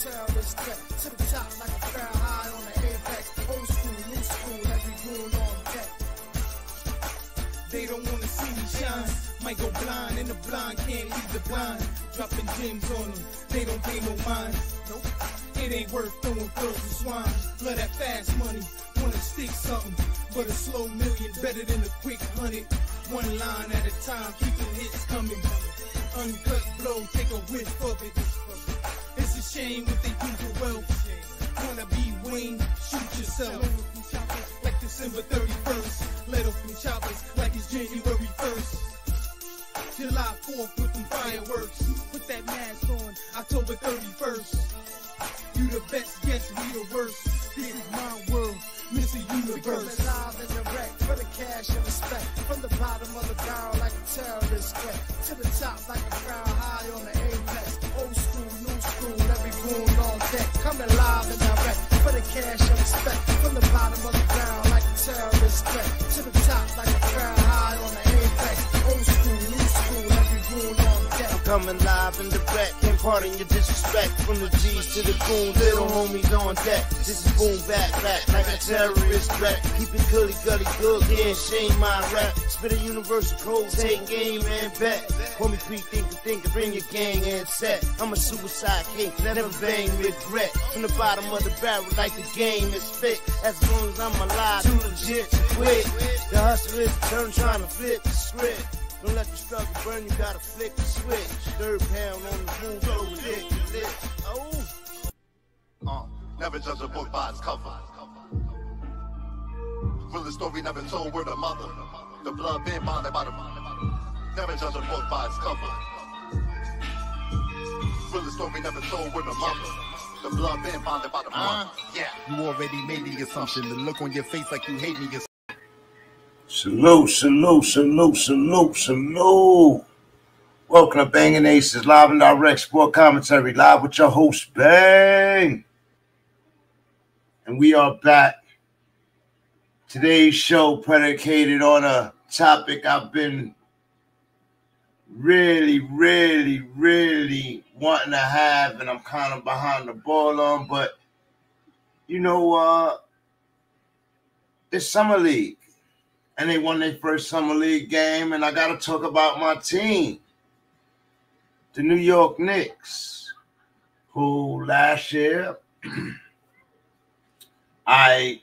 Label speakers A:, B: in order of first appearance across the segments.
A: terrorist threat. To the top like a crown high on the apex. Old school, new school, every goon on deck.
B: They don't wanna see me shine. Might go blind, and the blind can't leave the blind. Dropping gems on them, they don't pay no mind. Nope. It ain't worth throwing girls and swine. Love that fast money, wanna stick something. But a slow million better than a quick hundred. One line at a time, keeping hits coming. Uncut blow, take a whiff of it. Shame what they for wealth. Wanna be Wayne, shoot yourself. Like December 31st. Let off them choppers like it's January 1st. July 4th with them fireworks. Put that mask on, October 31st. You the best, guess we the worst. This is my world, Mr.
A: We
B: Universe.
A: live and direct for the cash and respect. From the bottom of the barrel like a terrorist threat. To the top like a crown high on the apex. Old school, goon on deck. Coming live and direct for the cash and respect. From the bottom of the barrel like a terrorist threat. To the top like a crown high on the apex. Old school, new school, every goon on deck.
C: Coming live and and pardon your disrespect. From the G's to the goon, little homies on deck. This is boom back, back, like a terrorist threat. Keep it gully, gully, good, can't shame my rap. Spit a universal code, take game and bet. Homie, pre think think, bring your gang and set. I'm a suicide king, never bang regret. From the bottom of the barrel, like the game is fit. As long as I'm alive, too legit to quit. The hustle is turn trying to flip the script. Don't let the struggle burn, you gotta flick the switch. Third pound on the moon, so ridiculous. Oh.
D: Uh, never judge a book by its cover. Realest story never told word of mother. The blood been bonded by the Never judge a book by its cover. Realest story never told word of mother. The blood been bonded by the mother. Uh-huh. Yeah.
E: You already made the assumption. The look on your face like you hate me is
F: Salute, salute, salute, salute, salute. Welcome to Banging Aces, live and direct sport commentary, live with your host, Bang. And we are back. Today's show predicated on a topic I've been really, really, really wanting to have, and I'm kind of behind the ball on, but you know, uh, it's Summer League and they won their first summer league game. And I got to talk about my team, the New York Knicks, who last year I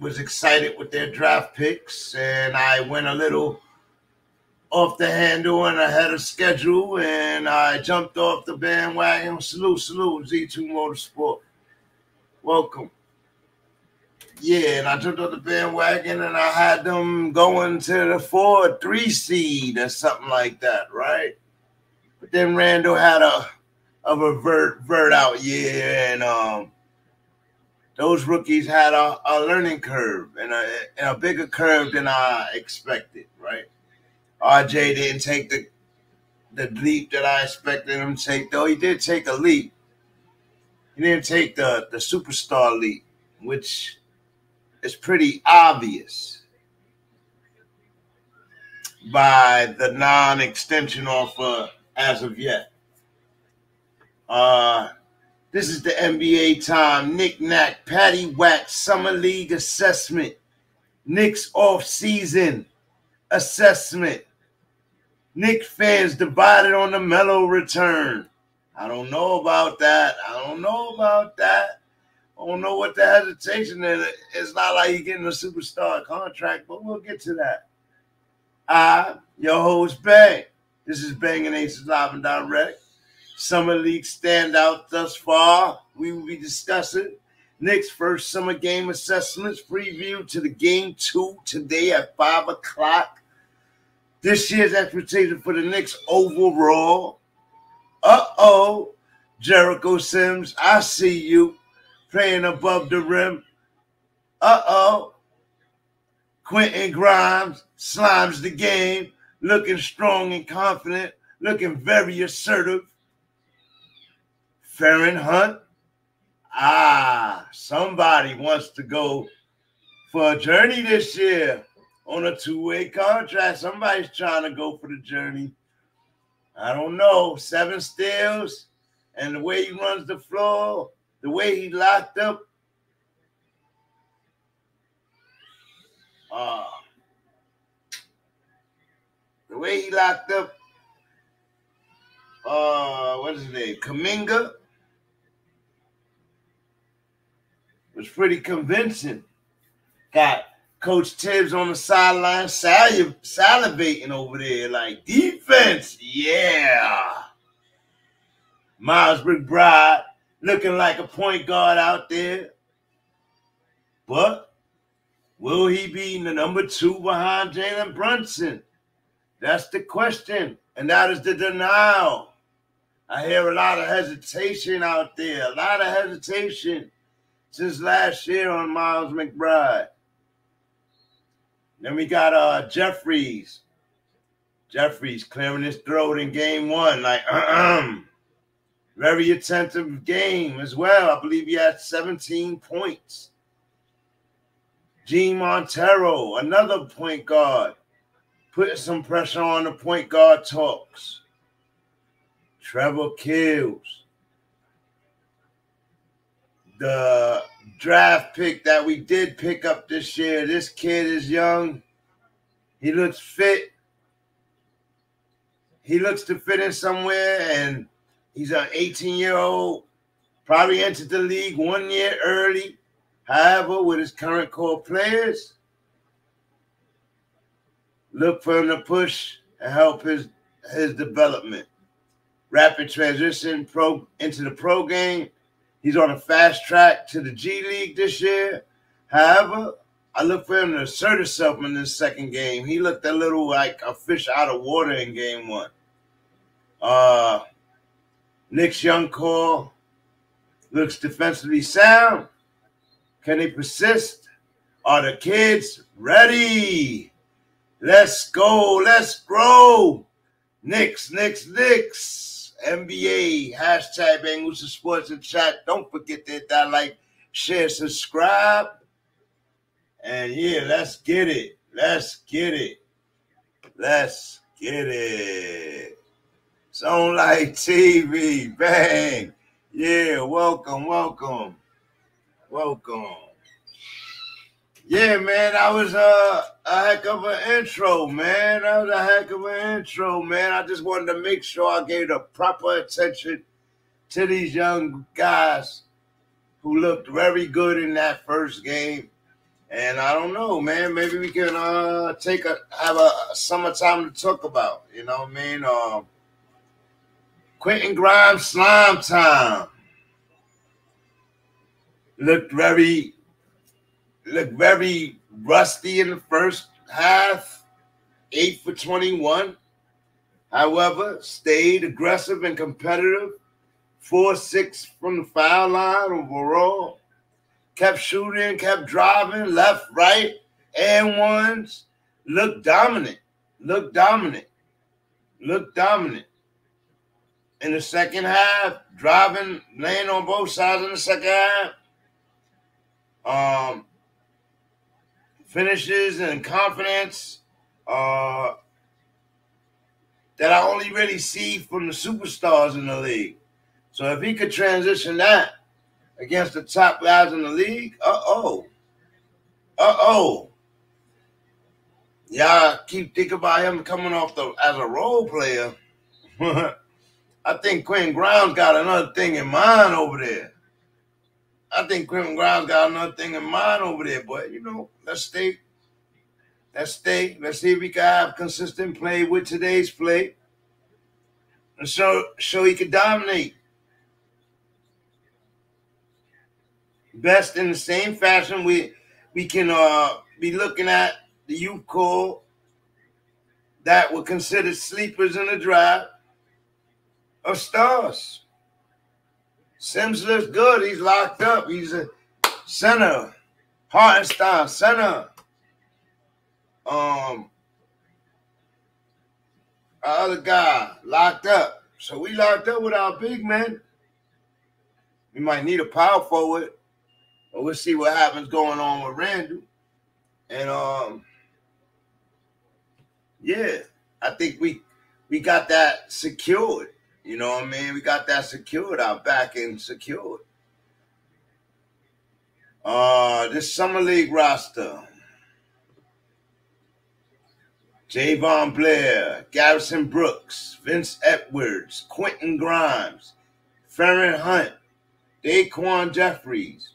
F: was excited with their draft picks, and I went a little off the handle and ahead of schedule, and I jumped off the bandwagon. Salute, salute, Z2 Motorsport. Welcome. Yeah, and I jumped off the bandwagon and I had them going to the four, three seed or something like that, right? But then Randle had a a revert vert out year, and um, those rookies had a, a learning curve and a, and a bigger curve than I expected, right? RJ didn't take the the leap that I expected him to take, though he did take a leap. He didn't take the the superstar leap, which is pretty obvious by the non-extension offer as of yet. Uh, this is the NBA time. Nick Knack, Patty Whack, Summer League assessment. Knicks off-season assessment. Knick fans divided on the Melo return. I don't know about that. I don't know about that. I don't know what the hesitation is. It's not like you're getting a superstar contract, but we'll get to that. I, your host, Bang. This is Banging Aces Live and Direct. Summer League standout thus far. We will be discussing Knicks first summer game assessments preview to the game two today at 5 o'clock. This year's expectation for the Knicks overall. Uh oh, Jericho Sims, I see you playing above the rim. Uh oh. Quentin Grimes slimes the game, looking strong and confident, looking very assertive. Feron Hunt. Ah, somebody wants to go for a journey this year on a two-way contract. Somebody's trying to go for the journey. I don't know. Seven steals and the way he runs the floor, the way he locked up. Uh, the way he locked up uh what is his name? Kuminga was pretty convincing. Got Coach Thibs on the sideline saliv- salivating over there, like defense, yeah. Miles McBride looking like a point guard out there. But will he be the number two behind Jalen Brunson? That's the question. And that is the denial. I hear a lot of hesitation out there, a lot of hesitation since last year on Miles McBride. Then we got uh Jeffries. Jeffries clearing his throat in game one, like very attentive game as well. I believe he had 17 points. Jean Montero, another point guard, putting some pressure on the point guard talks. Trevor Keels. the draft pick that we did pick up this year. This kid is young. He looks fit. He looks to fit in somewhere, and he's an 18 year old. Probably entered the league one year early. However, with his current core players, look for him to push and help his his development. Rapid transition pro into the pro game He's on a fast track to the G League this year. However, I look for him to assert himself in this second game. He looked a little like a fish out of water in game one. Uh, Knicks young call looks defensively sound. Can they persist? Are the kids ready? Let's go. Let's grow. Knicks, Knicks, Knicks. NBA, hashtag Bengals Sports in chat. Don't forget that, that like, share, subscribe. And yeah, let's get it. Let's get it. Let's get it. Zone like TV. Bang. Yeah, welcome, welcome. Welcome. Yeah, man, I was a, a heck of an intro, man. That was a heck of an intro, man. I just wanted to make sure I gave the proper attention to these young guys who looked very good in that first game. And I don't know, man. Maybe we can uh take a have a, a summertime to talk about. You know what I mean? Um, Quentin Grimes slime time looked very looked very rusty in the first half, eight for 21. However, stayed aggressive and competitive, four six from the foul line overall. Kept shooting, kept driving left, right, and ones. Looked dominant, looked dominant, looked dominant. In the second half, driving, laying on both sides in the second half. Um, finishes and confidence uh, that I only really see from the superstars in the league. So if he could transition that against the top guys in the league, uh oh, uh oh. Y'all keep thinking about him coming off the as a role player. I think Quentin Grimes got another thing in mind over there. I think Quentin Grimes got another thing in mind over there, but you know, let's stay. Let's stay. Let's see if we can have consistent play with today's play. And so show he can dominate. Best in the same fashion, we we can uh be looking at the youth core that were considered sleepers in the draft of stars. Sims looks good. He's locked up. He's a center. Hartenstein, center. Um, our other guy locked up. So we locked up with our big man. We might need a power forward, but we'll see what happens going on with Randle. And um, yeah, I think we we got that secured. You know what I mean? We got that secured, our backing secured. Uh, this summer league roster. Jahvon Blair, Garrison Brooks, Vince Edwards, Quentin Grimes, Feron Hunt, Daquan Jeffries,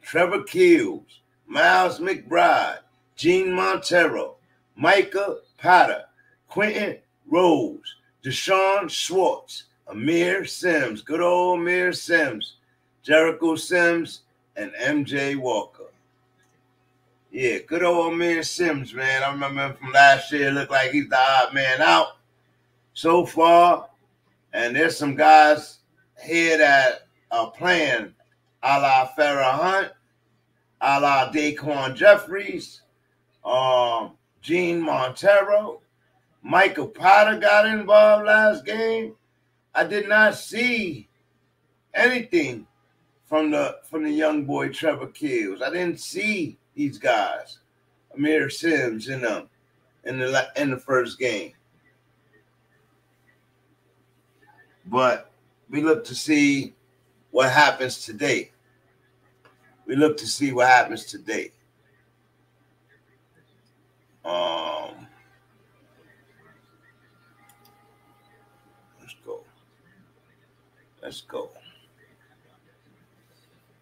F: Trevor Keels, Miles McBride, Jean Montero, Micah Potter, Quinton Rose, D'Shawn Schwartz, Aamir Simms, good old Aamir Simms, Jericho Sims, and MJ Walker. Yeah, good old Aamir Simms, man. I remember him from last year. Looked like he's the odd man out so far. And there's some guys here that are playing a la Feron Hunt, a la Daquan Jeffries, um, Jean Montero, Michael Potter got involved last game. I did not see anything from the from the young boy Trevor Keels. I didn't see these guys, Aamir Simms in them in the in the first game. But we look to see what happens today. We look to see what happens today. Um, let's go. Let's go.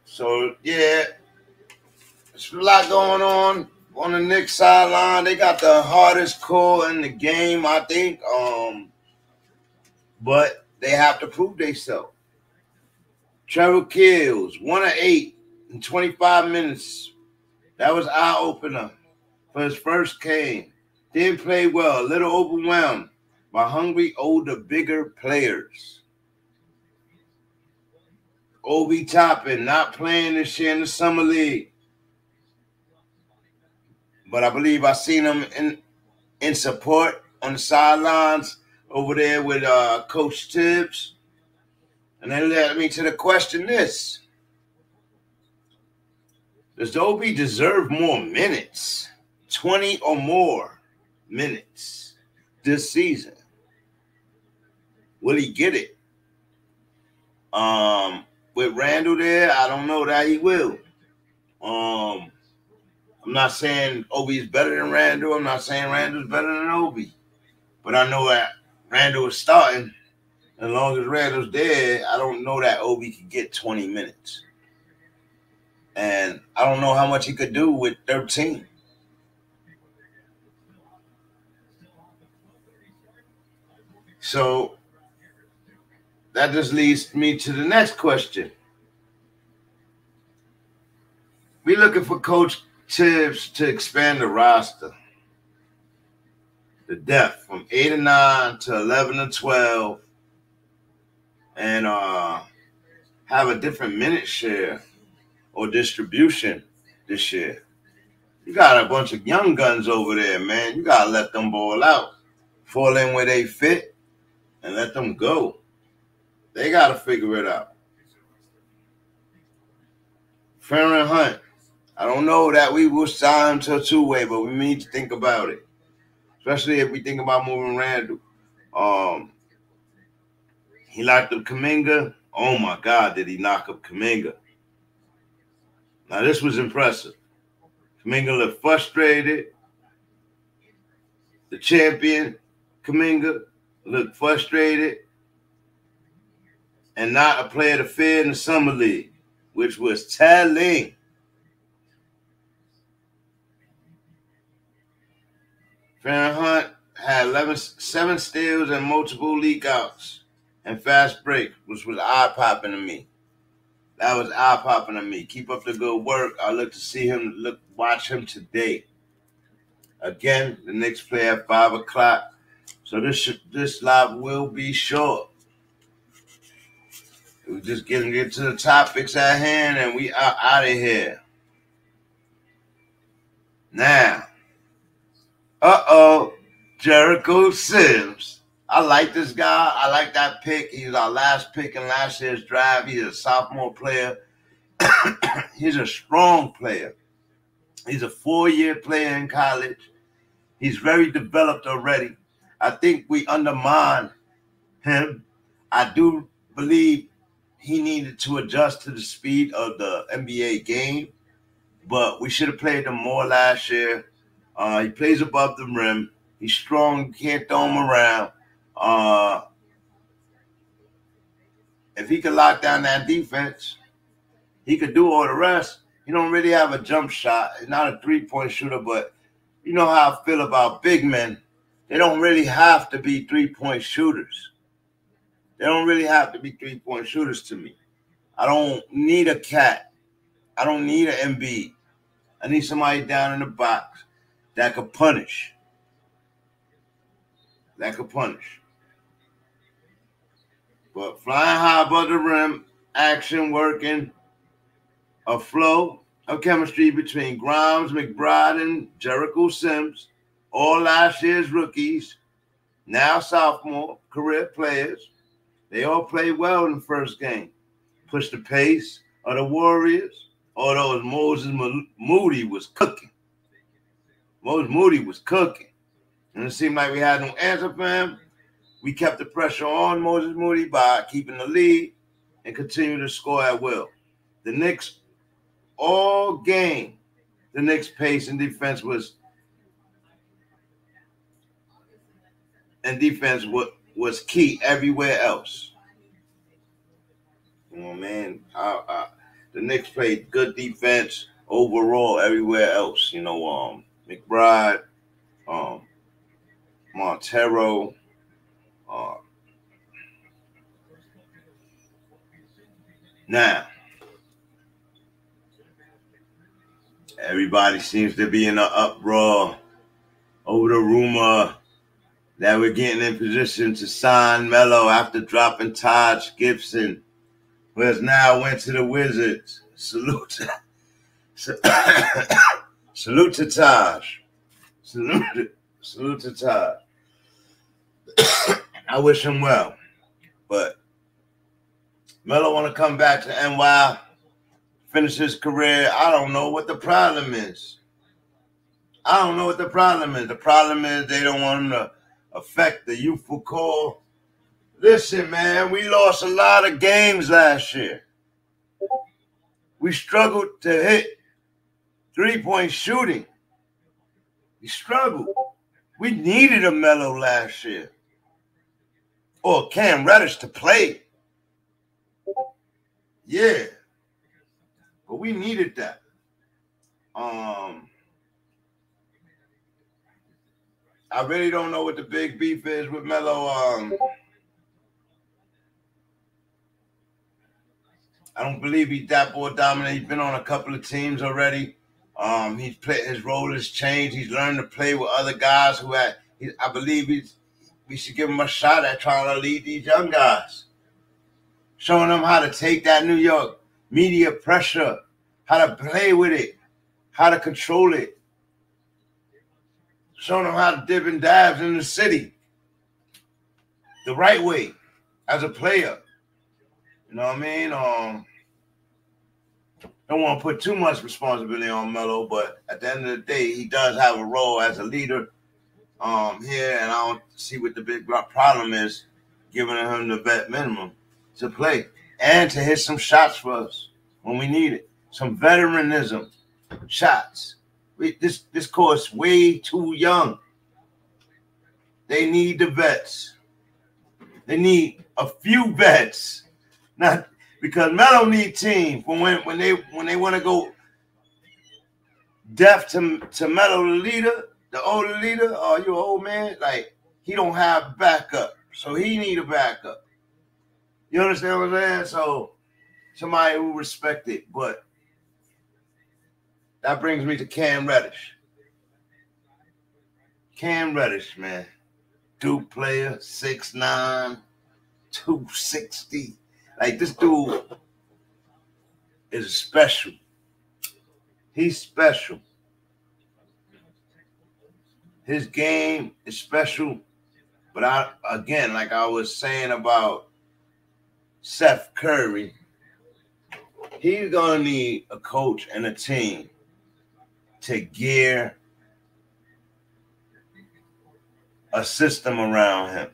F: So yeah, there's a lot going on on the Knicks sideline. They got the hardest core in the game, I think. Um, but they have to prove themselves. Trevor Keels one of eight in 25 minutes. That was eye opener for his first game. Didn't play well, a little overwhelmed by hungry, older, bigger players. Obi Toppin not playing this year in the summer league. But I believe I seen him in in support on the sidelines over there with uh, Coach Thibs. And that led me to the question this. Does Obi deserve more minutes? 20 or more minutes this season? Will he get it? Um, with Randle there, I don't know that he will. Um, I'm not saying Obi is better than Randle. I'm not saying Randle's better than Obi. But I know that Randall is starting. As long as Randle's there, I don't know that Obi could get 20 minutes. And I don't know how much he could do with 13. So that just leads me to the next question. We looking for Coach Thibs to expand the roster, the depth from eight and nine to eleven and twelve, and uh, have a different minute share or distribution this year. You got a bunch of young guns over there, man. You gotta let them ball out, fall in where they fit, and let them go. They gotta figure it out. Feron Hunt. I don't know that we will sign to a two way, but we need to think about it, especially if we think about moving Randle. Um, he locked up Kuminga. Oh my God, did he knock up Kuminga? Now this was impressive. Kuminga looked frustrated. The champion, Kuminga, looked frustrated and not a player to fear in the summer league, which was telling. Feron Hunt had 11, seven steals and multiple leak outs and fast break, which was eye popping to me. That was eye popping to me. Keep up the good work. I look to see him, look, watch him today. Again, the Knicks play at five o'clock, so this this live will be short. We're just getting get to the topics at hand, and we are out of here. Now, uh oh, Jericho Sims. I like this guy. I like that pick. He's our last pick in last year's draft. He's a sophomore player. He's a strong player. He's a four-year player in college. He's very developed already. I think we undermine him I do believe he needed to adjust to the speed of the NBA game, but we should have played him more last year. Uh, he plays above the rim. He's strong. Can't throw him around. Uh, if he could lock down that defense, he could do all the rest. He don't really have a jump shot. He's not a three point shooter, but you know how I feel about big men. They don't really have to be three point shooters. They don't really have to be three point shooters to me. I don't need a cat. I don't need an MB. I need somebody down in the box that could punish. That could punish. But flying high above the rim, action working, a flow of chemistry between Grimes, McBride, and Jericho Sims, all last year's rookies, now sophomore career players. They all played well in the first game. Pushed the pace of the Warriors, although Moses Moody was cooking. Moses Moody was cooking. And it seemed like we had no answer for him. We kept the pressure on Moses Moody by keeping the lead and continue to score at will. The Knicks, all game, the Knicks' pace and defense was and defense was, was key everywhere else. Oh man, I, I, the Knicks played good defense overall everywhere else. You know, um, McBride, um, Montero, uh, now, everybody seems to be in an uproar over the rumor that we're getting in position to sign Melo after dropping Taj Gibson, who has now went to the Wizards. Salute, salute to Taj. Salute, salute to Taj. I wish him well, but Melo want to come back to NY, finish his career. I don't know what the problem is. I don't know what the problem is. The problem is they don't want him to affect the youthful core. Listen, man, we lost a lot of games last year. We struggled to hit three point shooting. We struggled. We needed a Melo last year or Cam Reddish to play. Yeah. But we needed that. Um I really don't know what the big beef is with Melo. Um I don't believe he's that boy dominant. He's been on a couple of teams already. Um, he's played his role has changed. He's learned to play with other guys who had. He, I believe he's we should give him a shot at trying to lead these young guys, showing them how to take that New York media pressure, how to play with it, how to control it, showing them how to dip and dabs in the city the right way as a player. You know what I mean? Um, don't want to put too much responsibility on Melo, but at the end of the day, he does have a role as a leader um, here, and I don't see what the big problem is giving him the vet minimum to play and to hit some shots for us when we need it. Some veteranism shots. This this course way too young. They need the vets. They need a few vets, not because Melo need team when when they when they want to go deaf to to Melo the leader the older leader or you old man, like he don't have backup. So he need a backup. You understand what I'm saying? So somebody who respect it. But that brings me to Cam Reddish. Cam Reddish, man. Duke player, 6'9, 260. Like this dude is special. He's special. His game is special, but I again, like I was saying about Seth Curry, he's gonna need a coach and a team to gear a system around him.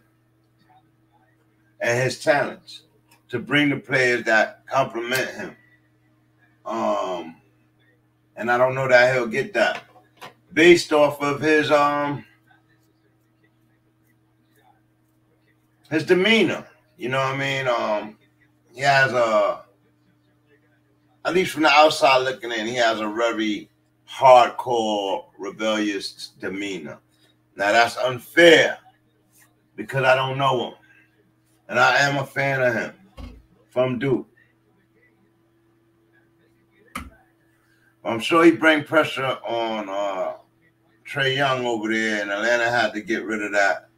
F: and his talents to bring the players that complement him. Um, and I don't know that he'll get that based off of his um his demeanor. You know what I mean? Um, he has a at least from the outside looking in, he has a very hardcore, rebellious demeanor. Now that's unfair because I don't know him. And I am a fan of him from Duke. I'm sure he bring pressure on uh, Trae Young over there, and Atlanta had to get rid of that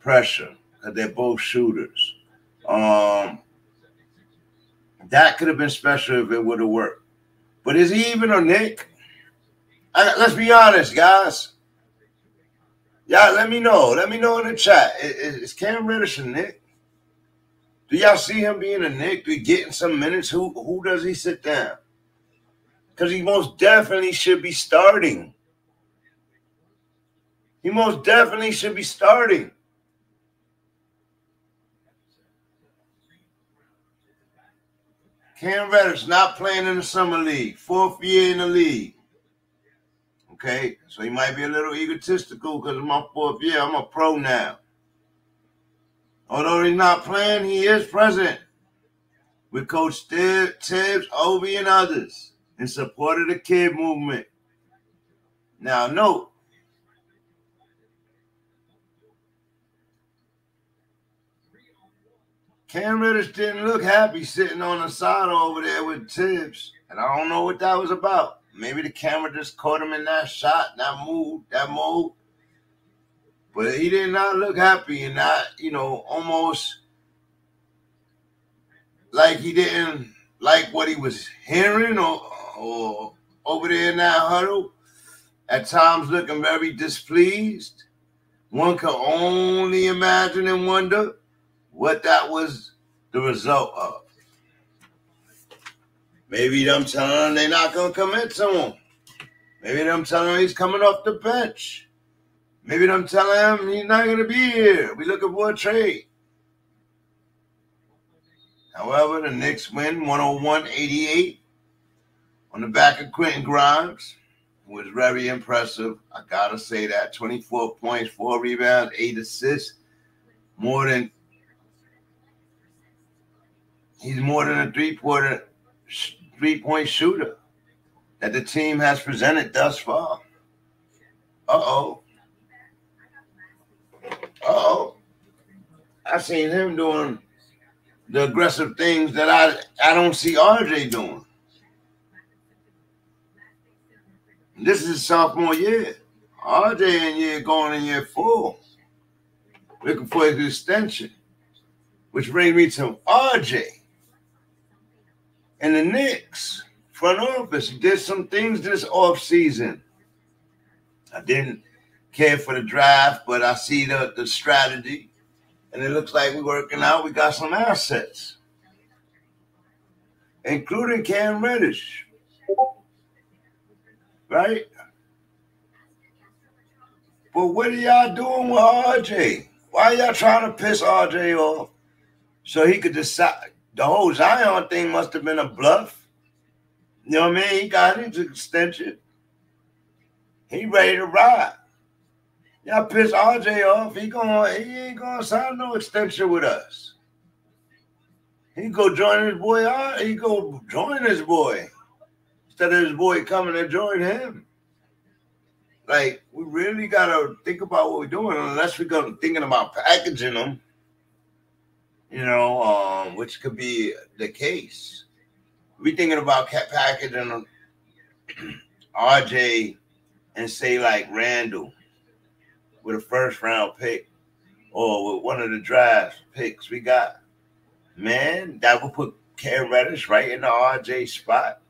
F: pressure because they're both shooters. Um, that could have been special if it would have worked. But is he even a Knick? I, let's be honest, guys. Yeah, let me know. Let me know in the chat. Is, Cam Reddish a Knick? Do y'all see him being a Knick? Be getting some minutes? Who who does he sit down? Because he most definitely should be starting. He most definitely should be starting. Cam Reddish not playing in the summer league, fourth year in the league. Okay, so he might be a little egotistical because my fourth year. I'm a pro now. Although he's not playing, he is present with Coach Thibs, Obi, and others in support of the kid movement. Now, note, Cam Reddish didn't look happy sitting on the side over there with Thibs. And I don't know what that was about. Maybe the camera just caught him in that shot, that move, that move. But he did not look happy and not, you know, almost like he didn't like what he was hearing or, or over there in that huddle. At times looking very displeased. One can only imagine and wonder what that was the result of. Maybe them telling they're not gonna commit to him. Maybe them telling he's coming off the bench. Maybe them telling him he's not gonna be here. We looking for a trade. However, the Knicks win 101-88 on the back of Quentin Grimes, who was very impressive. I gotta say that. 24 points, four rebounds, eight assists, more than He's more than a three pointer, three point shooter that the team has presented thus far. Uh oh. Uh oh. I've seen him doing the aggressive things that I I don't see RJ doing. This is sophomore year. RJ in year going in year four. Looking for his extension. Which brings me to RJ and the Knicks front office did some things this off season. I didn't care for the draft, but I see the, the strategy, and it looks like we're working out. We got some assets, including Cam Reddish, right? But what are y'all doing with RJ? Why y'all trying to piss RJ off so he could decide? The whole Zion thing must have been a bluff. You know what I mean? He got his extension. He ready to ride. Y'all piss RJ off. He gonna. he ain't gonna sign no extension with us. He go join his boy. He go join his boy instead of his boy coming to join him. Like we really gotta think about what we're doing, unless we're gonna thinking about packaging them you know, um, which could be the case. We thinking about packaging RJ and say like Randle with a first round pick or with one of the draft picks we got. Man, that would put Cam Reddish right in the RJ spot.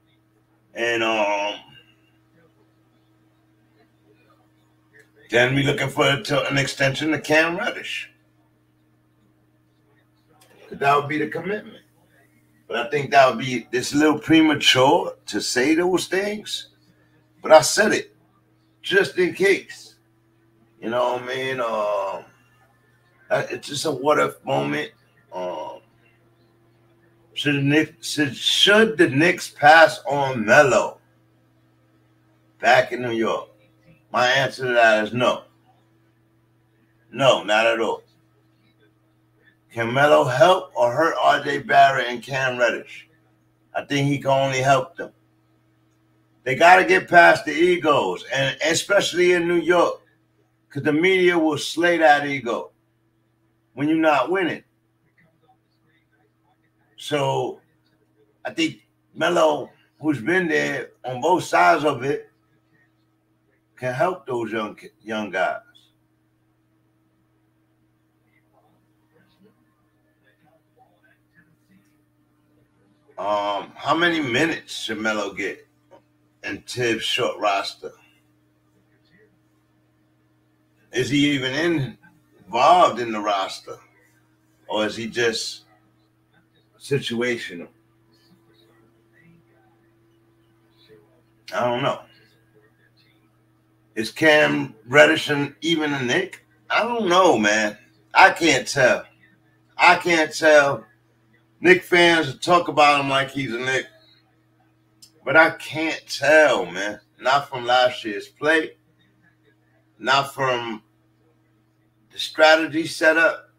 F: And um then we looking for an extension to Cam Reddish that would be the commitment. But I think that would be this little premature to say those things. But I said it just in case. You know what I mean? Um, it's just a what if moment. Um, should the Knicks should, should the Knicks pass on Melo back in New York? My answer to that is no. No, not at all. Can Melo help or hurt RJ Barrett and Cam Reddish? I think he can only help them. They got to get past the egos, and especially in New York, because the media will slay that ego when you're not winning. So I think Melo, who's been there on both sides of it, can help those young young guys. Um, how many minutes should Melo get in Thibs' short roster? Is he even involved in the roster? Or is he just situational? I don't know. Is Cam Reddish even a Knick? I don't know, man. I can't tell. I can't tell. Knick fans talk about him like he's a Knick. But I can't tell, man. Not from last year's play, not from the strategy set up.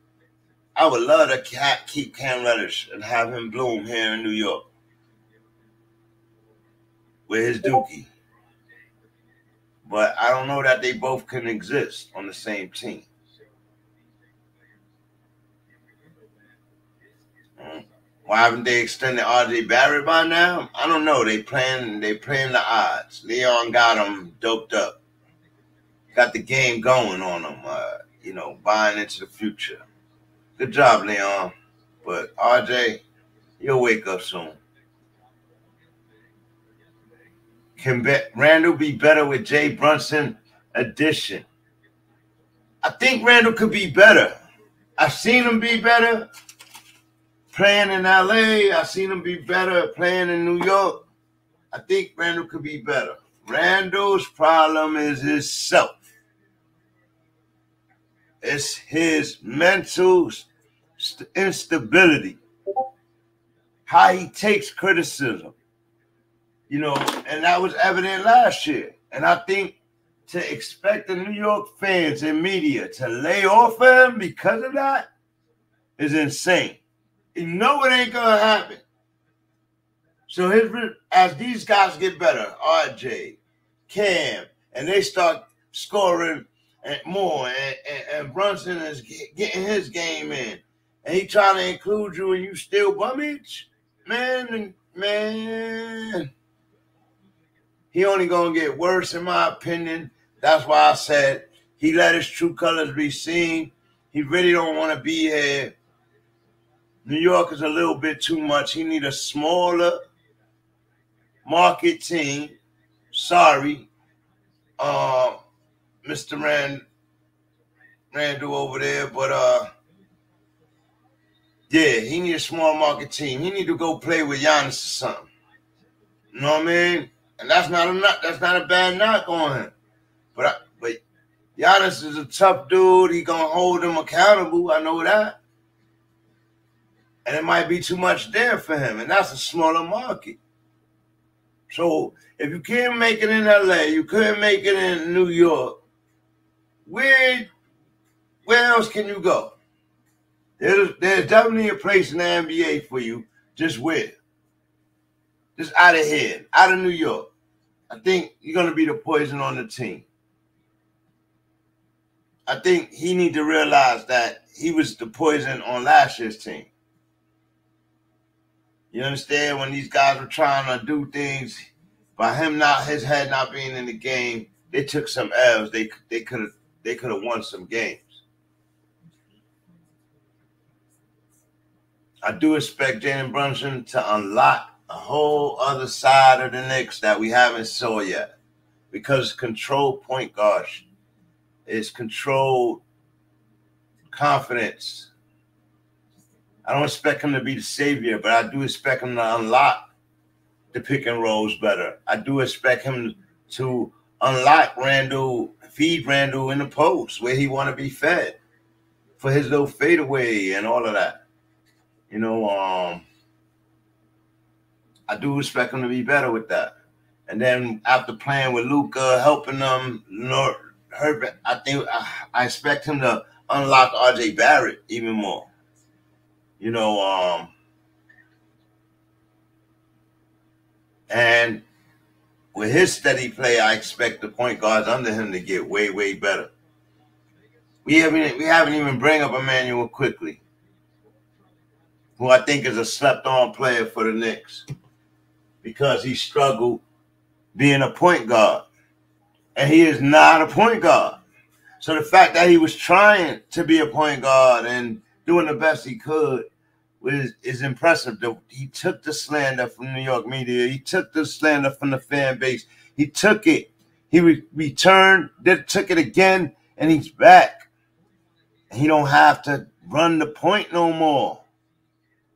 F: I would love to keep Cam Reddish and have him bloom here in New York with his dookie. But I don't know that they both can exist on the same team. Why haven't they extended RJ Barrett by now? I don't know. They playing they playing the odds. Leon got them doped up. Got the game going on them. Uh, you know, buying into the future. Good job, Leon. But RJ, you'll wake up soon. Can be- Randle be better with Jay Brunson addition? I think Randle could be better. I've seen him be better playing in LA. I've seen him be better playing in New York. I think Randle could be better. Randle's problem is his self. It's his mental instability, how he takes criticism, you know, and that was evident last year. And I think to expect the New York fans and media to lay off him because of that is insane. You know it ain't gonna happen. So his as these guys get better, RJ, Cam, and they start scoring more, and, and, and Brunson is getting his game in, and he trying to include you, and you still bummage, man, man. He only gonna get worse, in my opinion. That's why I said he let his true colors be seen. He really don't want to be here New York is a little bit too much. He need a smaller market team. Sorry, uh, Mr. Rand Randle over there, but uh, yeah, he need a small market team. He need to go play with Giannis or something. You know what I mean? And that's not a not that's not a bad knock on him. But I, but Giannis is a tough dude. He gonna hold him accountable. I know that and it might be too much there for him, and that's a smaller market. So if you can't make it in LA, you couldn't make it in New York. Where where else can you go? There's there's definitely a place in the NBA for you. Just where? Just out of here, out of New York. I think you're gonna be the poison on the team. I think he need to realize that he was the poison on last year's team. You understand when these guys were trying to do things by him not his head not being in the game, they took some L's. They they could have they could have won some games. I do expect Jalen Brunson to unlock a whole other side of the Knicks that we haven't saw yet. Because control point guard is controlled confidence I don't expect him to be the savior, but I do expect him to unlock the pick and rolls better. I do expect him to unlock Randle, feed Randle in the post where he want to be fed for his little fadeaway and all of that. You know, um, I do expect him to be better with that. And then after playing with Luka, helping them, Herbert, I think I, I expect him to unlock RJ Barrett even more. You know, um, and with his steady play, I expect the point guards under him to get way, way better. We haven't we haven't even bring up Immanuel Quickley, who I think is a slept-on player for the Knicks because he struggled being a point guard, and he is not a point guard. So the fact that he was trying to be a point guard and doing the best he could was is impressive. The, he took the slander from New York media. He took the slander from the fan base. He took it. He re- returned. Then took it again, and he's back. He don't have to run the point no more.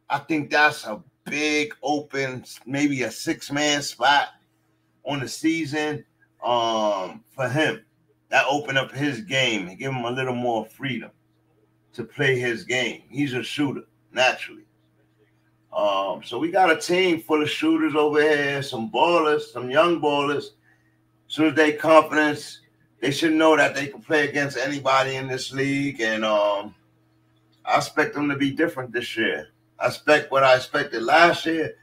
F: I think that's a big open, maybe a six man spot on the season um, for him. That opened up his game and give him a little more freedom to play his game. He's a shooter naturally. Um, so we got a team full of shooters over here, some ballers, some young ballers. As soon as they confidence, they should know that they can play against anybody in this league. And um, I expect them to be different this year. I expect what I expected last year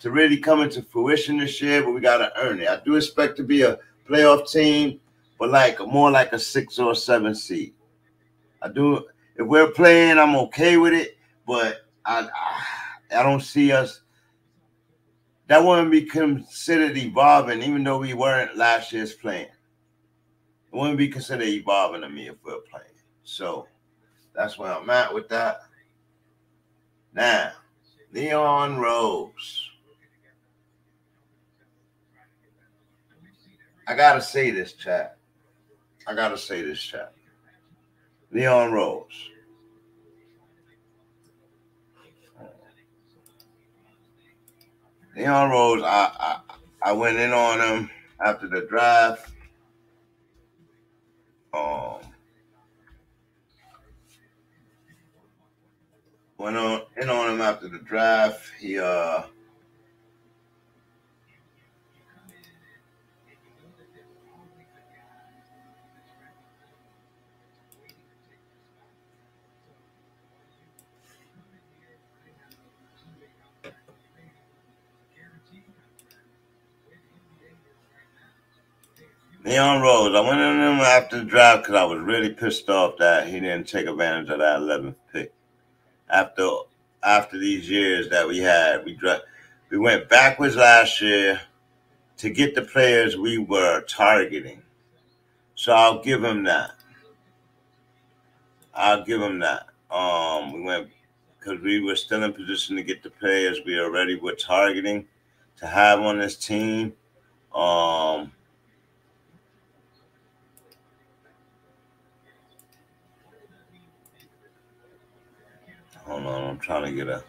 F: to really come into fruition this year, but we got to earn it. I do expect to be a playoff team, but like more like a six or seven seed. I do. If we're playing, I'm okay with it, but I I, I don't see us. That wouldn't be considered evolving, even though we weren't last year's plan. It wouldn't be considered evolving to me if we're playing. So that's where I'm at with that. Now, Leon Rose. I gotta say this, chat. I gotta say this, chat. Leon Rose. Leon Rose, I, I I went in on him after the draft. Um, went on in on him after the draft. He uh Leon Rose, I went in him after the draft because I was really pissed off that he didn't take advantage of that 11th pick. After after these years that we had, we dra- we went backwards last year to get the players we were targeting. So I'll give him that. I'll give him that. Um, we went because we were still in position to get the players we already were targeting to have on this team. Um, Hold on, I'm trying to get a.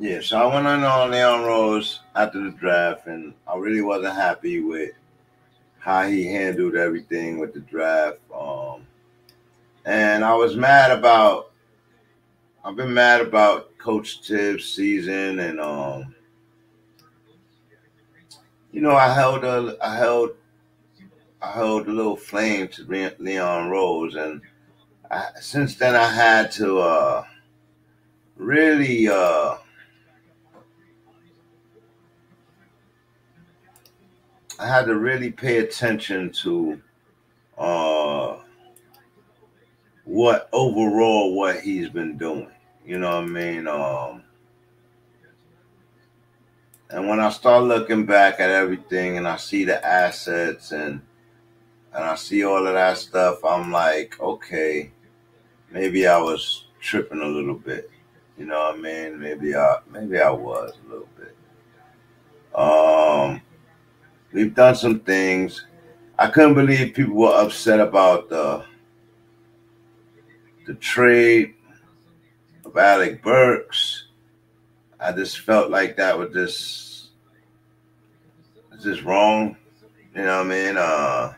F: Yeah, so I went on on Leon Rose after the draft, and I really wasn't happy with how he handled everything with the draft. Um, and I was mad about. I've been mad about Coach Thibs' season, and um, you know, I held a, I held, I held a little flame to Leon Rose, and I, since then I had to uh, really. Uh, I had to really pay attention to uh what overall what he's been doing. You know what I mean? Um and when I start looking back at everything and I see the assets and and I see all of that stuff, I'm like, okay, maybe I was tripping a little bit. You know what I mean? Maybe I maybe I was a little bit. Um, we've done some things. I couldn't believe people were upset about the the trade of Alec Burks. I just felt like that was just was just wrong. You know what I mean? Uh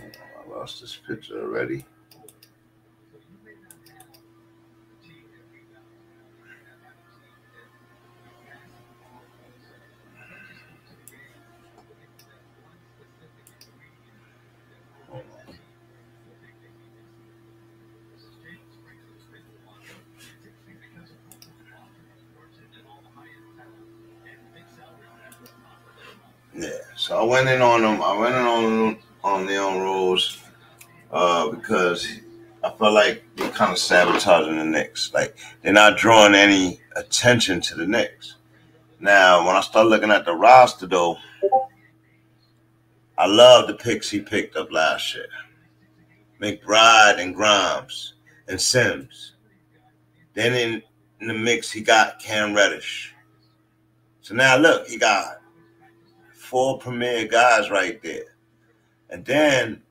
F: I lost this picture already. Went in on them. I went in on on Leon Rose uh, because I felt like they're kind of sabotaging the Knicks. Like they're not drawing any attention to the Knicks. Now, when I start looking at the roster, though, I love the picks he picked up last year. McBride and Grimes and Sims. Then in, in the mix, he got Cam Reddish. So now look, he got four premier guys right there. And then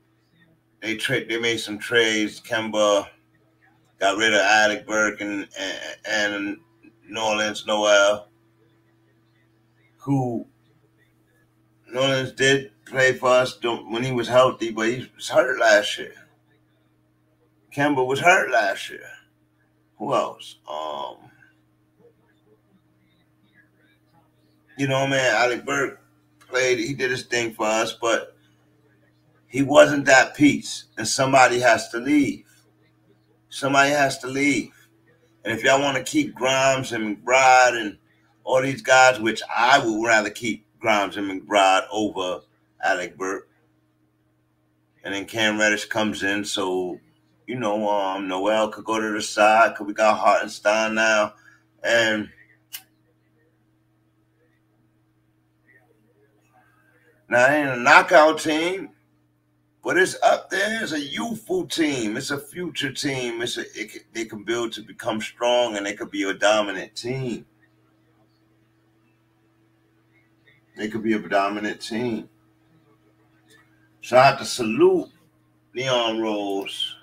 F: they they made some trades. Kemba got rid of Alec Burke and, and, and Nerlens Noel, who New Orleans did play for us when he was healthy, but he was hurt last year. Kemba was hurt last year. Who else? Um, you know, man, Alec Burke played, he did his thing for us, but he wasn't that piece. And somebody has to leave. Somebody has to leave. And if y'all want to keep Grimes and McBride and all these guys, which I would rather keep Grimes and McBride over Alec Burke. And then Cam Reddish comes in, so you know, um, Noel could go to the side because we got Hartenstein now. And now it ain't a knockout team, but it's up there. It's a youthful team. It's a future team. It's a it, they can build to become strong, and they could be a dominant team. They could be a dominant team. So I have to salute Leon Rose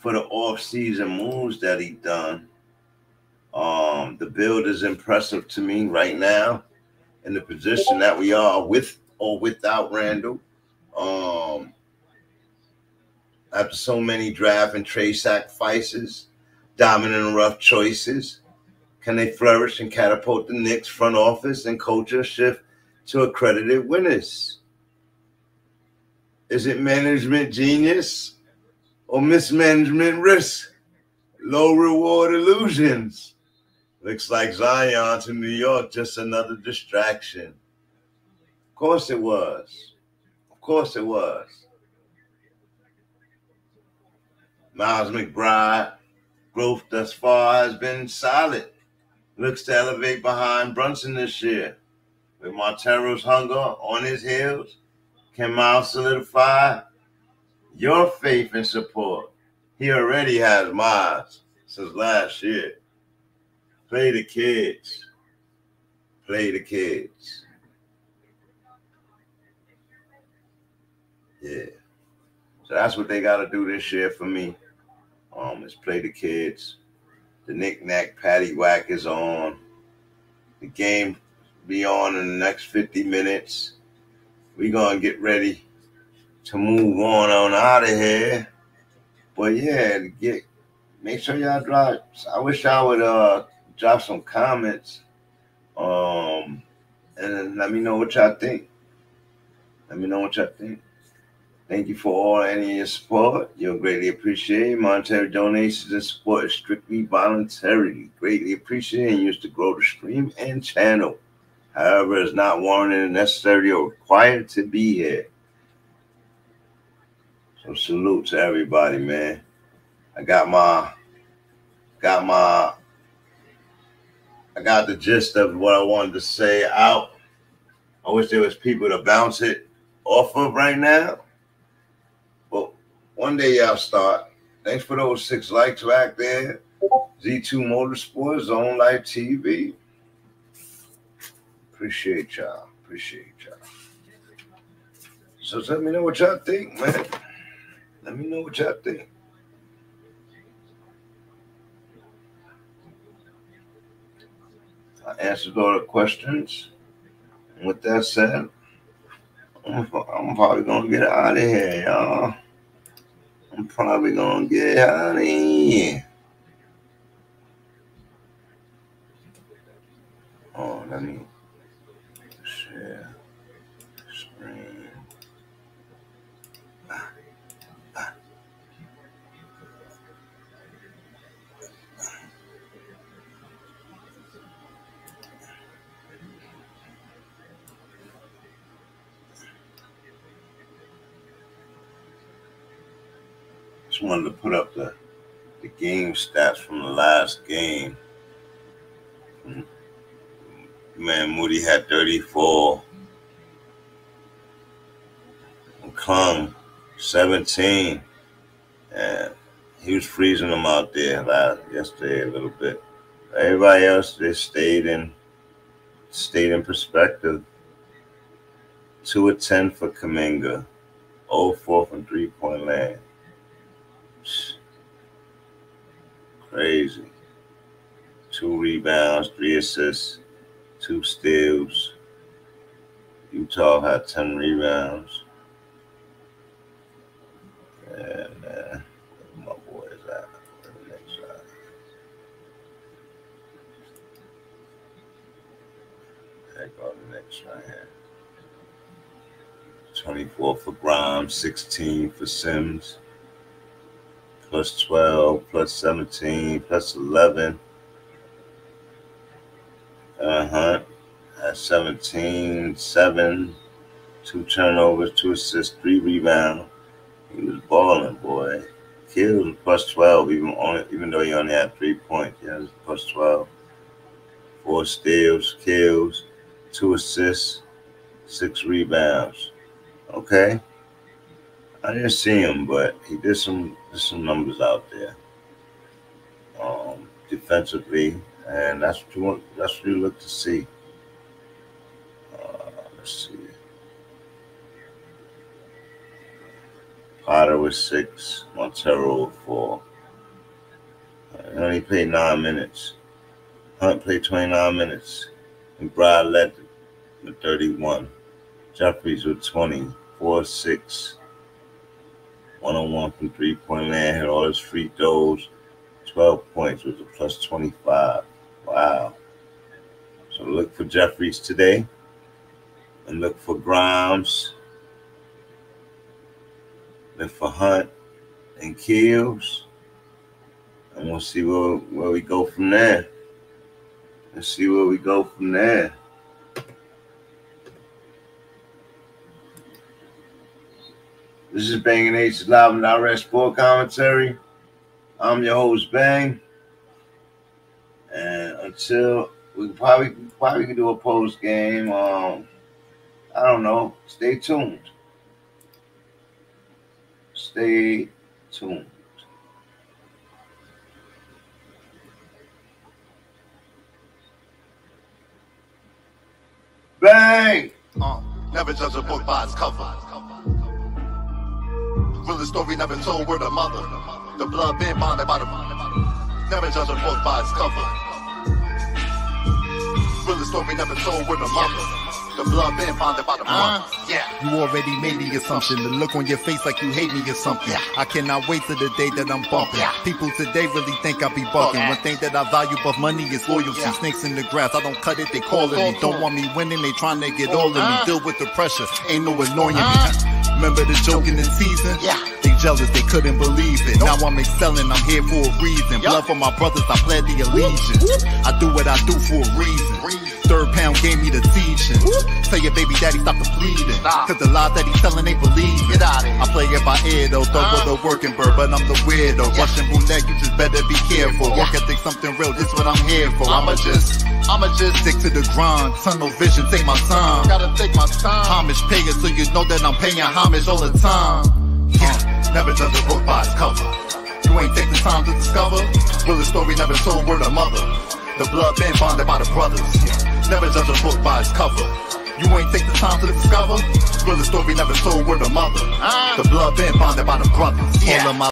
F: for the off-season moves that he done. Um, the build is impressive to me right now in the position that we are with or without Randle. Um, after so many draft and trade sacrifices, dominant and rough choices, can they flourish and catapult the Knicks front office and culture shift to accredited winners? Is it management genius or mismanagement risk? Low reward illusions. Looks like Zion to New York, just another distraction. Of course it was. Of course it was. Miles McBride, growth thus far has been solid. Looks to elevate behind Brunson this year. With Montero's hunger on his heels, can Miles solidify your faith and support? He already has Miles since last year. Play the kids. Play the kids. Yeah. So that's what they got to do this year for me. Um, is play the kids. The knick-knack patty whack is on. The game be on in the next 50 minutes. we gonna get ready to move on on out of here. But yeah, get make sure y'all drop. I wish y'all would uh drop some comments. Um and let me know what y'all think. Let me know what y'all think. Thank you for all any of your support. You'll greatly appreciate. Monetary donations and support is strictly voluntary. Greatly appreciated and used to grow the stream and channel. However, it's not warranted, necessary, or required to be here. So salute to everybody, man. I got my got my I got the gist of what I wanted to say out. I wish there was people to bounce it off of right now. One day y'all start. Thanks for those six likes back there. Z2 Motorsports, Zone Life TV. Appreciate y'all. Appreciate y'all. So let me know what y'all think, man. Let me know what y'all think. I answered all the questions. With that said, I'm, I'm probably gonna get out of here, y'all. I'm probably gonna get out of here. Oh, let me wanted to put up the the game stats from the last game. Man, Moody had 34. Klung 17. And he was freezing them out there last yesterday a little bit. Everybody else they stayed in stayed in perspective. Two of ten for Kuminga. 0-4 from three-point land. Crazy. Two rebounds, three assists, two steals. Utah had 10 rebounds. And uh, my boy is at the next shot. There go the next shot here. 24 for Grimes, 16 for Sims plus 12, plus 17, plus 11. Uh huh. At 17, 7, two turnovers, two assists, three rebounds. He was balling, boy. Killed plus 12, even on even though he only had three points. Yeah, plus 12. Four steals, Keels, two assists, six rebounds. Okay. I didn't see him, but he did some did some numbers out there. Um, defensively, and that's what you want. That's what you look to see. Uh, let's see. Potter was six, Montero with four. He only played nine minutes. Hunt played 29 minutes. And Brad led with 31. Jeffries with 20, 4 6. One on one from three point land, had all his free throws. 12 points was a plus 25. Wow. So look for Jeffries today. And look for Grimes. Look for Hunt and Keels. And we'll see where, where we go from there. Let's see where we go from there. This is Bang and Aces live and direct sport commentary. I'm your host Bang, and until we probably probably can do a post game. Um, I don't know. Stay tuned. Stay tuned. Bang!
D: Uh, never judge a book by its cover. Real story never told word of mother. The blood been bonded by the. Never judge a book by its cover. Real story never told word of mother. The blood been bonded by the uh-huh. mother. Yeah.
E: You already made the assumption. The look on your face like you hate me or something. Yeah. I cannot wait till the day that I'm bumping. People today really think I be bugging. One thing that I value above money is loyalty. Snakes in the grass, I don't cut it, they calling me. Don't want me winning, they trying to get all of me. Uh-huh. Deal with the pressure, ain't no annoying me. Uh-huh. Remember the joke in the season?
D: Yeah.
E: They jealous, they couldn't believe it. Now I'm excelling, I'm here for a reason. Blood for my brothers, I pledge the allegiance. I do what I do for a reason. Third pound gave me the teaching. Tell your baby daddy stop the bleeding. Cause the lies that he's telling they believe it. I play it by ear though, thug uh. with a working bird, but I'm the weirdo. Russian roulette, you just better be careful. Work ethic, something real, this what I'm here for. I'ma just, I'ma just stick to the grind. Tunnel vision, take my time.
D: Gotta take my time.
E: Homage payer, so you know that I'm paying homage all the time. Never judge a book by its cover. You ain't take the time to discover. Will the story never told word of mother? The blood been bonded by the brothers. Never judge a book by its cover. You ain't take the time to discover. Will the story never told word of mother? The blood been bonded by the brothers. All of my